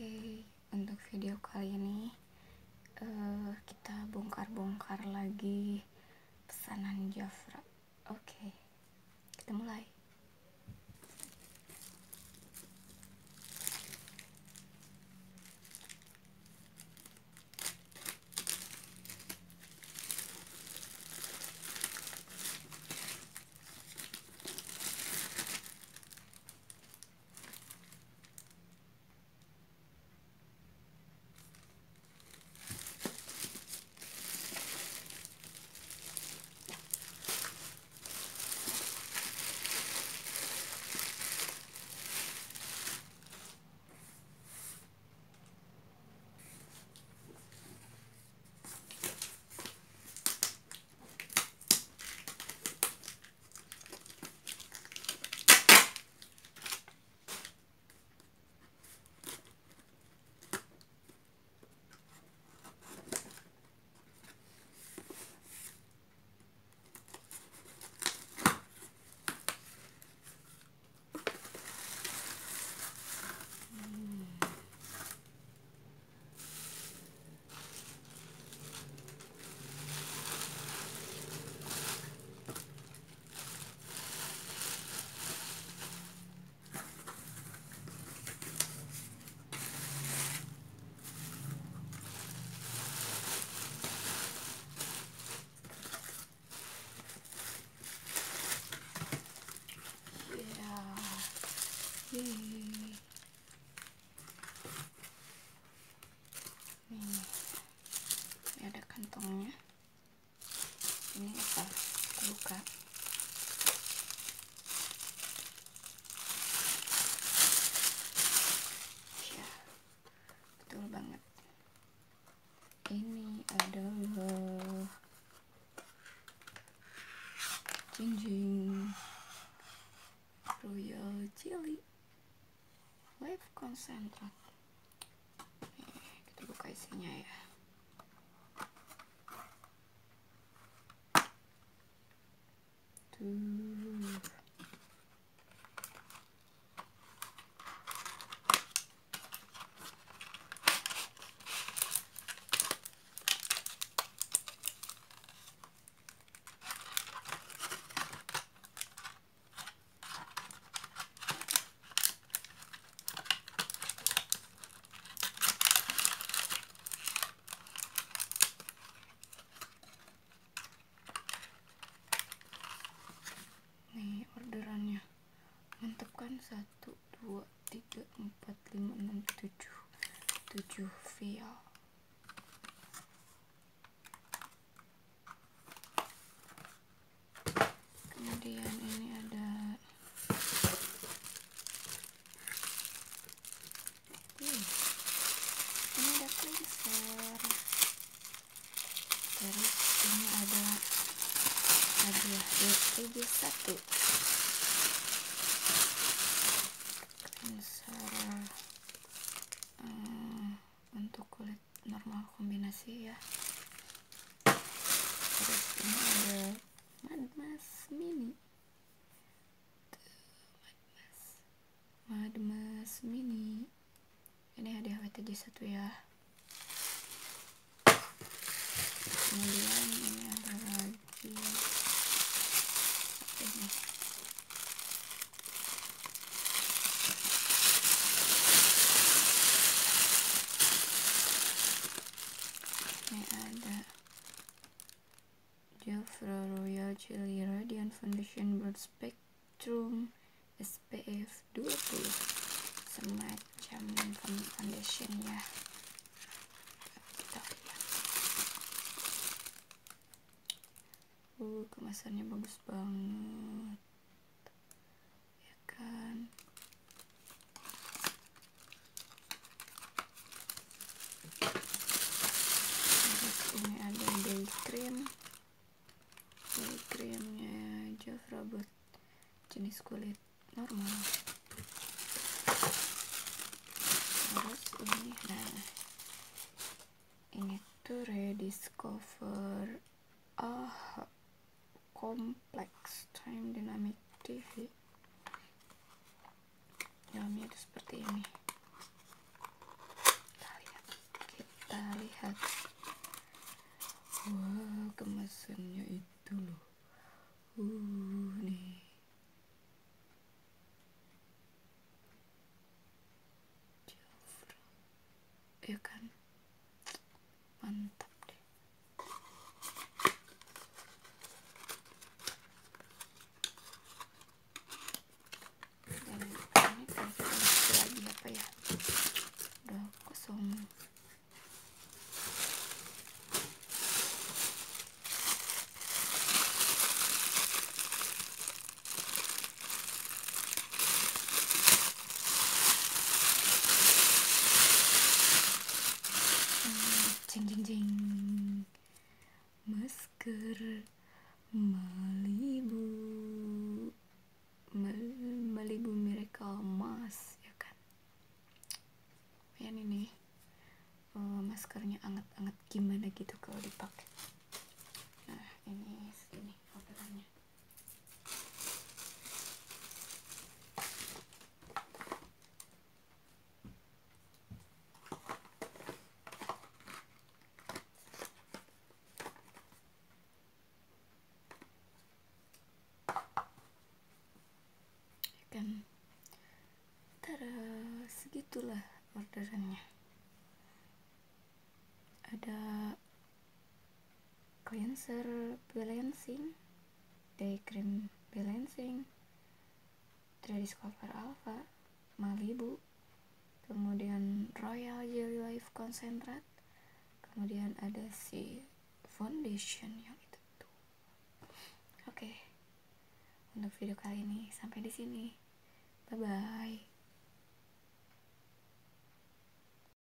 Oke, untuk video kali ini uh, kita bongkar-bongkar lagi pesanan Jafra. Oke, kita mulai. Royal jelly live concentrate nih kita buka isinya ya. Tuh nih orderannya mantep kan satu dua tiga empat lima enam tujuh. Tujuh vial kemudian ini ada Wih, ini ada cleanser terus ini ada hadiah. DTJ 1 cleanser eh, untuk kulit normal kombinasi ya. Terus ini ada madmas mini. Madmas madmas mini. Ini hadiah WTJ 1 ya. Kemudian ini ada lagi apa ini ini ada Jafra Jelly Radiant Foundation Broad Spectrum SPF 20 semacam foundation ya. Kita lihat. Uh kemasannya bagus banget. Ya kan jenis kulit normal. Terus ini nah ini tuh rediscover ah complex time dynamic TV dalamnya itu seperti ini. Kita lihat kita lihat. Wah wow, kemasannya itu loh. Uh. Kan mantap deh dan ini kira-kira lagi apa ya udah kosong jeng jeng jeng masker Malibu Mal- Malibu Miracle Mask ya kan ya ini nih eh, maskernya anget-anget gimana gitu kalau dipakai. Nah ini segini orderannya. Kan Tada, segitulah orderannya. Ada cleanser balancing day cream balancing Discover Alpha Malibu kemudian Royal Jelly Life Concentrate kemudian ada si foundation yang itu tuh. Oke untuk video kali ini sampai di sini. Bye bye